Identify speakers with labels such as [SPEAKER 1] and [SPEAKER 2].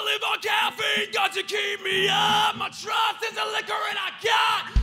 [SPEAKER 1] I live on caffeine, got to keep me up. My trust is the liquor and I got